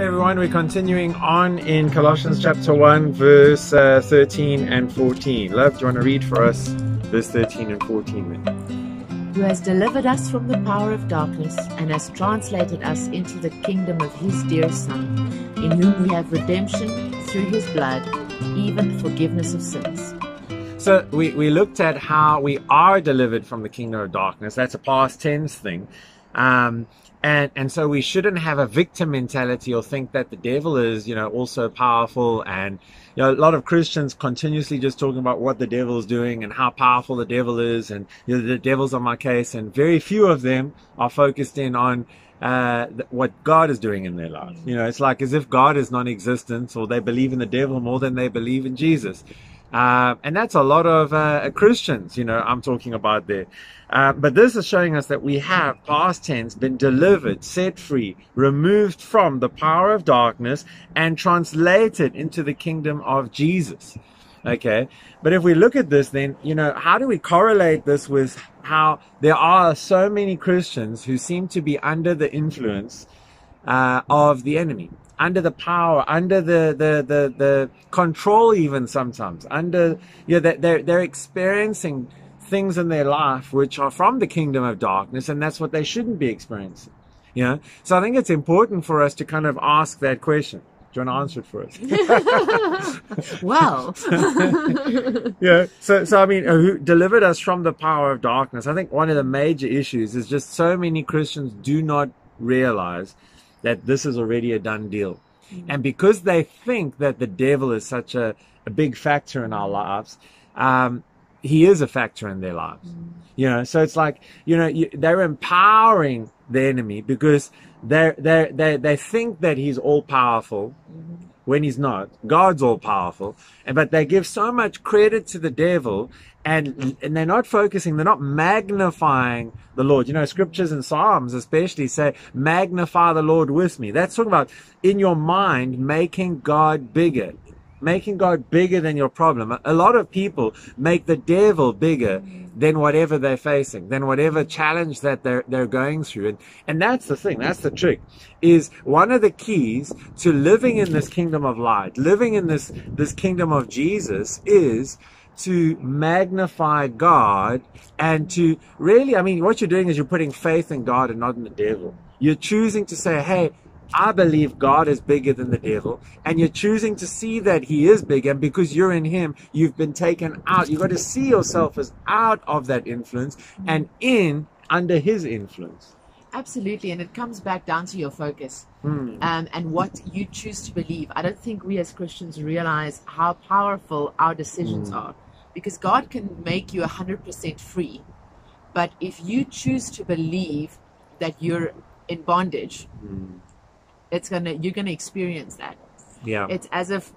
Everyone, we're continuing on in Colossians chapter 1, verse uh, 13 and 14. Love, do you want to read for us verse 13 and 14 then? who has delivered us from the power of darkness and has translated us into the kingdom of his dear Son, in whom we have redemption through his blood, even forgiveness of sins. So we, we looked at how we are delivered from the kingdom of darkness. That's a past tense thing. Um, and, and so we shouldn't have a victim mentality or think that the devil is, you know, also powerful. And, you know, a lot of Christians continuously just talking about what the devil is doing and how powerful the devil is. And, you know, the devil's on my case. And very few of them are focused in on, uh, what God is doing in their life. You know, it's like as if God is non-existent or they believe in the devil more than they believe in Jesus. Uh, and that's a lot of uh, Christians, you know, I'm talking about there. Uh, but this is showing us that we have, past tense, been delivered, set free, removed from the power of darkness, and translated into the kingdom of Jesus. Okay. But if we look at this, then, you know, how do we correlate this with how there are so many Christians who seem to be under the influence uh, of the enemy? under the power, under the, the, the, the control even sometimes, under, you know, they're, they're experiencing things in their life which are from the kingdom of darkness and that's what they shouldn't be experiencing. You know? So I think it's important for us to kind of ask that question. Do you want to answer it for us? well, yeah. So, so I mean, who delivered us from the power of darkness? I think one of the major issues is just so many Christians do not realize that this is already a done deal. Mm-hmm. And because they think that the devil is such a, a big factor in our lives, um, he is a factor in their lives. Mm-hmm. You know, so it's like, you know, you, they're empowering the enemy because they they they they think that he's all powerful mm-hmm. When he's not. God's all powerful, and but they give so much credit to the devil and and they're not focusing they're not magnifying the lord. You know scriptures and psalms especially say magnify the lord with me. That's talking about in your mind making god bigger making god bigger than your problem a lot of people make the devil bigger than whatever they're facing than whatever challenge that they're they're going through and and that's the thing that's the trick is one of the keys to living in this kingdom of light living in this this kingdom of jesus is to magnify God and to really, I mean, what you're doing is you're putting faith in God and not in the devil. You're choosing to say, hey, I believe God is bigger than the devil. And you're choosing to see that he is bigger. And because you're in him, you've been taken out. You've got to see yourself as out of that influence and in under his influence. Absolutely. And it comes back down to your focus mm. um, and what you choose to believe. I don't think we as Christians realize how powerful our decisions mm. are because God can make you 100% free. But if you choose to believe that you're in bondage, mm. It's gonna you're gonna experience that. Yeah, it's as if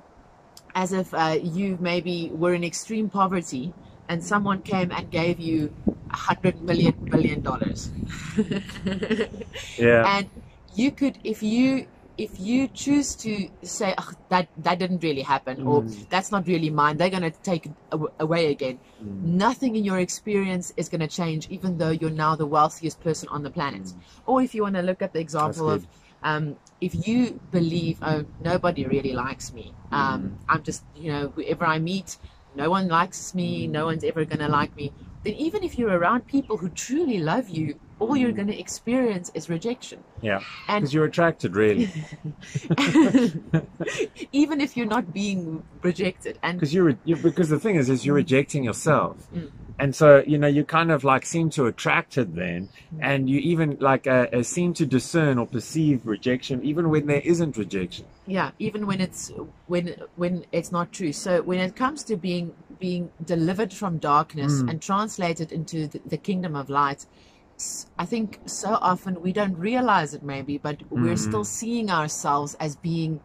as if uh, you maybe were in extreme poverty and someone came and gave you a hundred million billion dollars. yeah, and you could if you if you choose to say oh, that that didn't really happen mm. or that's not really mine they're going to take away again mm. nothing in your experience is going to change even though you're now the wealthiest person on the planet mm. or if you want to look at the example of um, if you believe oh nobody really likes me um, mm. i'm just you know whoever i meet no one likes me no one's ever going to like me then even if you're around people who truly love you all you're going to experience is rejection. Yeah. Because you're attracted, really. Even if you're not being rejected, and because you're, you're, because the thing is, is you're rejecting yourself. Mm. And so, you know, you kind of like seem to attract it then, mm. and you even like uh, uh, seem to discern or perceive rejection, even when there isn't rejection. Yeah, even when it's when when it's not true. So when it comes to being being delivered from darkness mm. and translated into the, the kingdom of light, I think so often we don't realize it maybe, but mm-hmm. we're still seeing ourselves as being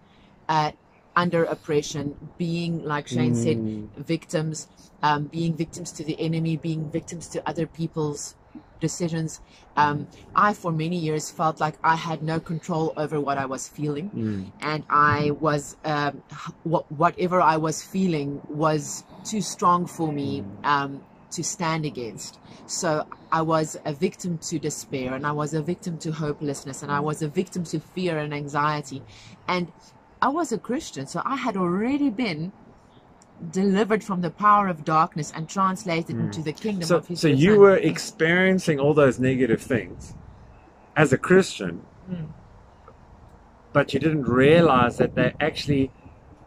uh, under oppression, being, like Shane mm. said, victims, um, being victims to the enemy, being victims to other people's decisions. Um, I, for many years, felt like I had no control over what I was feeling, mm. and I was um, wh- whatever I was feeling was too strong for me. Mm. Um, to stand against. So I was a victim to despair and I was a victim to hopelessness and I was a victim to fear and anxiety. And I was a Christian, so I had already been delivered from the power of darkness and translated mm. into the kingdom so, of his So you son. were experiencing all those negative things as a Christian, mm. but you didn't realize that they actually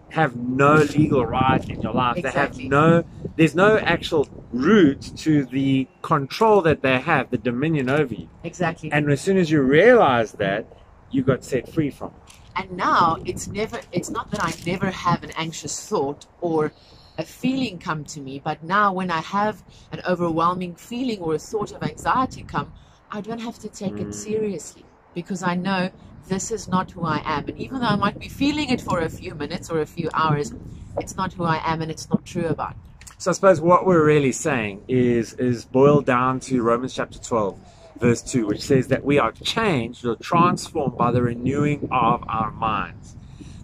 have no legal right in your life. Exactly. They have no, there's no actual root to the control that they have, the dominion over you. Exactly. And as soon as you realize that, you got set free from it. And now it's never, it's not that I never have an anxious thought or a feeling come to me, but now when I have an overwhelming feeling or a thought of anxiety come, I don't have to take mm. it seriously because I know this is not who I am. And even though I might be feeling it for a few minutes or a few hours, it's not who I am and it's not true about me. So I suppose what we're really saying is is boiled down to Romans chapter 12 verse 2 which says that we are changed or transformed by the renewing of our minds.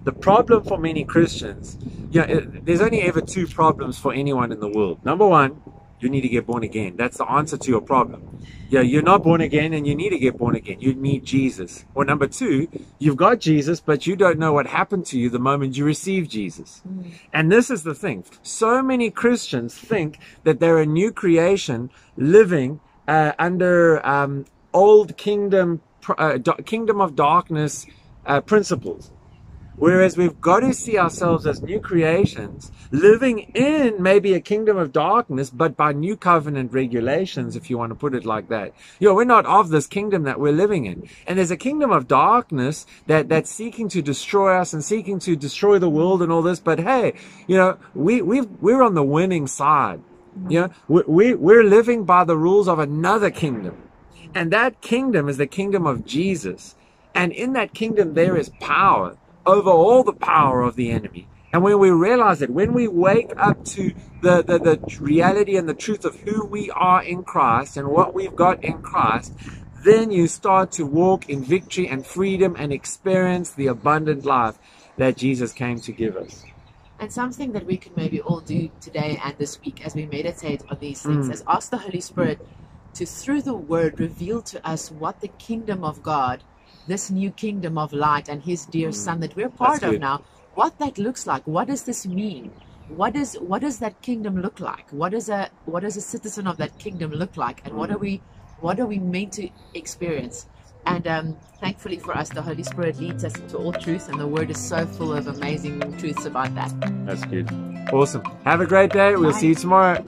The problem for many Christians, you know, there's only ever two problems for anyone in the world. Number 1, you need to get born again. That's the answer to your problem. Yeah, you're not born again and you need to get born again. You need Jesus. Or number two, you've got Jesus, but you don't know what happened to you the moment you received Jesus. Mm. And this is the thing. So many Christians think that they're a new creation living uh, under um, old kingdom, uh, kingdom of darkness uh, principles. Whereas we've got to see ourselves as new creations, living in maybe a kingdom of darkness, but by new covenant regulations, if you want to put it like that. You know, we're not of this kingdom that we're living in. And there's a kingdom of darkness that, that's seeking to destroy us and seeking to destroy the world and all this. But hey, you know, we, we we're on the winning side. You know, we, we, we're living by the rules of another kingdom. And that kingdom is the kingdom of Jesus. And in that kingdom, there is power over all the power of the enemy. And when we realize it, when we wake up to the, the, the reality and the truth of who we are in Christ and what we've got in Christ, then you start to walk in victory and freedom and experience the abundant life that Jesus came to give us. And something that we can maybe all do today and this week as we meditate on these things mm. is ask the Holy Spirit to, through the Word, reveal to us what the kingdom of God this new kingdom of light and his dear mm. son that we're part of now, what that looks like. What does this mean? What is what does that kingdom look like? What is a what does a citizen of that kingdom look like? And what are we what are we meant to experience? And um, thankfully for us, the Holy Spirit leads us into all truth, and the Word is so full of amazing truths about that. That's good. Awesome. Have a great day. We'll Bye. see you tomorrow.